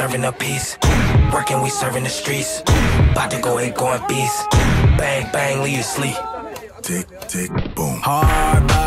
stirring up peace. Working, we serving the streets. About to go ahead, going beast. Bang, bang, leave you sleep. Tick, tick, boom. Hard